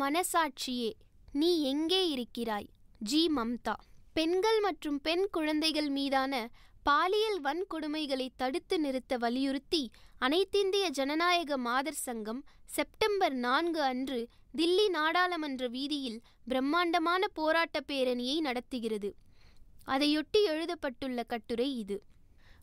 மனசாட்சியே நீ எங்கே இருக்கிறாய்? ஜி மம்தா பெண்கள் மற்றும் பெண் குழந்தைகள் மீதான பாலியல் வன்கொடுமைகளை தடுத்து நிறுத்த வலியுறுத்தி அனைத்திந்திய ஜனநாயக மாதர் சங்கம் செப்டம்பர் நான்கு அன்று தில்லி நாடாளுமன்ற வீதியில் பிரம்மாண்டமான போராட்ட பேரணியை நடத்துகிறது. அதையொட்டி எழுதப்பட்டுள்ள கட்டுரை இது.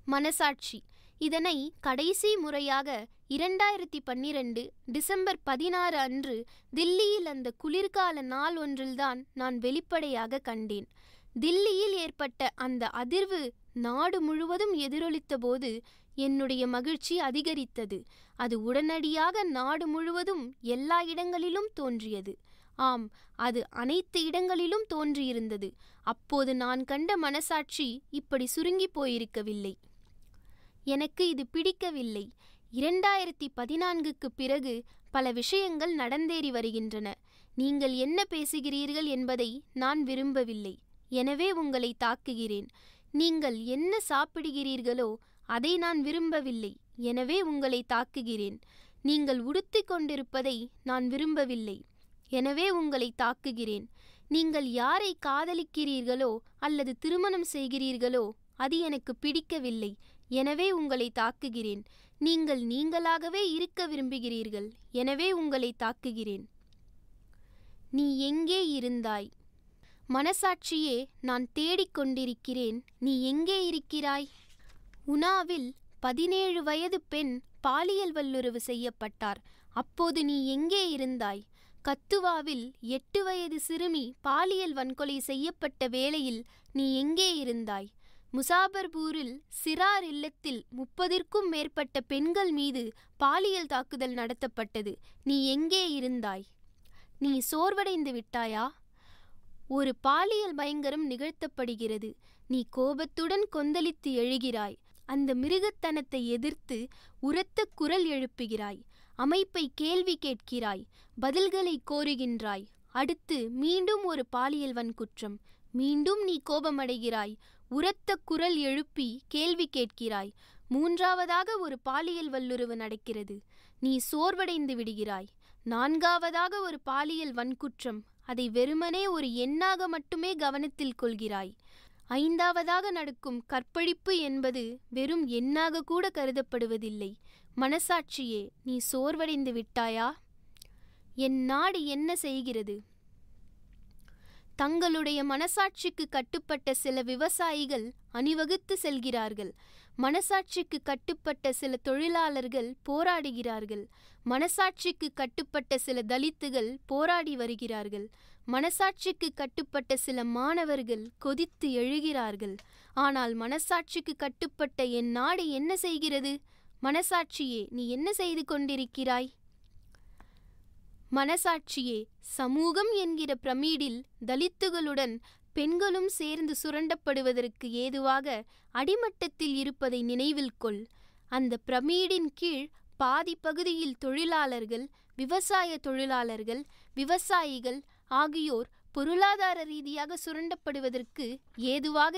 மனசாட்சி. இதனை கடைசி முறையாக இரண்டாயிரத்தி பன்னிரண்டு டிசம்பர் பதினாறு அன்று தில்லியில் அந்த குளிர்கால நாள் ஒன்றில்தான் நான் வெளிப்படையாக கண்டேன். தில்லியில் ஏற்பட்ட அந்த அதிர்வு நாடு முழுவதும் எதிரொலித்த போது என்னுடைய மகிழ்ச்சி அதிகரித்தது. அது உடனடியாக நாடு முழுவதும் எல்லா இடங்களிலும் தோன்றியது. ஆம் அது அனைத்து இடங்களிலும் தோன்றியிருந்தது. அப்போது நான் கண்ட மனசாட்சி இப்படி சுருங்கி போயிருக்கவில்லை. எனக்கு இது பிடிக்கவில்லை. இரண்டாயிரத்தி பதினான்குக்கு பிறகு பல விஷயங்கள் நடந்தேறி வருகின்றன. நீங்கள் என்ன பேசுகிறீர்கள் என்பதை நான் விரும்பவில்லை. எனவே உங்களை தாக்குகிறேன். நீங்கள் என்ன சாப்பிடுகிறீர்களோ அதை நான் விரும்பவில்லை. எனவே உங்களை தாக்குகிறேன். நீங்கள் உடுத்தி கொண்டிருப்பதை நான் விரும்பவில்லை. எனவே உங்களை தாக்குகிறேன். நீங்கள் யாரை காதலிக்கிறீர்களோ அல்லது திருமணம் செய்கிறீர்களோ அது எனக்கு பிடிக்கவில்லை. எனவே உங்களை தாக்குகிறேன். நீங்கள் நீங்களாகவே இருக்க விரும்புகிறீர்கள். எனவே உங்களை தாக்குகிறேன். நீ எங்கே இருந்தாய்? மனசாட்சியே நான் தேடிக்கொண்டிருக்கிறேன் நீ எங்கே இருக்கிறாய்? உனாவில் பதினேழு வயது பெண் பாலியல் வல்லுறவு செய்யப்பட்டார். அப்போது நீ எங்கே இருந்தாய்? கத்துவாவில் எட்டு வயது சிறுமி பாலியல் வன்கொலை செய்யப்பட்ட வேளையில் நீ எங்கே இருந்தாய்? முசாபர்பூரில் சிறார் இல்லத்தில் முப்பதிற்கும் மேற்பட்ட பெண்கள் மீது பாலியல் தாக்குதல் நடத்தப்பட்டது. நீ எங்கே இருந்தாய்? நீ சோர்வடைந்து விட்டாயா? ஒரு பாலியல் பயங்கரம் நிகழ்த்தப்படுகிறது. நீ கோபத்துடன் கொந்தளித்து எழுகிறாய். அந்த மிருகத்தனத்தை எதிர்த்து உரத்த குரல் எழுப்புகிறாய். அமைப்பை கேள்வி கேட்கிறாய். பதில்களை கோருகின்றாய். அடுத்து மீண்டும் ஒரு பாலியல் வன்குற்றம் மீண்டும் நீ கோபமடைகிறாய். உரத்த குரல் எழுப்பி கேள்வி கேட்கிறாய். மூன்றாவதாக ஒரு பாலியல் வல்லுறவு நடக்கிறது. நீ சோர்வடைந்து விடுகிறாய். நான்காவதாக ஒரு பாலியல் வன்குற்றம். அதை வெறுமனே ஒரு எண்ணாக மட்டுமே கவனத்தில் கொள்கிறாய். ஐந்தாவதாக நடக்கும் கற்பழிப்பு என்பது வெறும் எண்ணாக கூட கருதப்படுவதில்லை. மனசாட்சியே நீ சோர்வடைந்து விட்டாயா? என் நாடு என்ன செய்கிறது? தங்களுடைய மனசாட்சிக்கு கட்டுப்பட்ட சில விவசாயிகள் அணிவகுத்து செல்கிறார்கள். மனசாட்சிக்கு கட்டுப்பட்ட சில தொழிலாளர்கள் போராடுகிறார்கள். மனசாட்சிக்கு கட்டுப்பட்ட சில தலித்துகள் போராடி வருகிறார்கள். மனசாட்சிக்கு கட்டுப்பட்ட சில மாணவர்கள் கொதித்து எழுகிறார்கள். ஆனால் மனசாட்சிக்கு கட்டுப்பட்ட என் நாடு என்ன செய்கிறது? மனசாட்சியே நீ என்ன செய்து கொண்டிருக்கிறாய்? மனசாட்சியே சமூகம் என்கிற பிரமீடில் தலித்துகளுடன் பெண்களும் சேர்ந்து சுரண்டப்படுவதற்கு ஏதுவாக அடிமட்டத்தில் இருப்பதை நினைவில் கொள். அந்த பிரமீடின் கீழ் பாதி பகுதியில் தொழிலாளர்கள் விவசாய தொழிலாளர்கள் விவசாயிகள் ஆகியோர் பொருளாதார ரீதியாக சுரண்டப்படுவதற்கு ஏதுவாக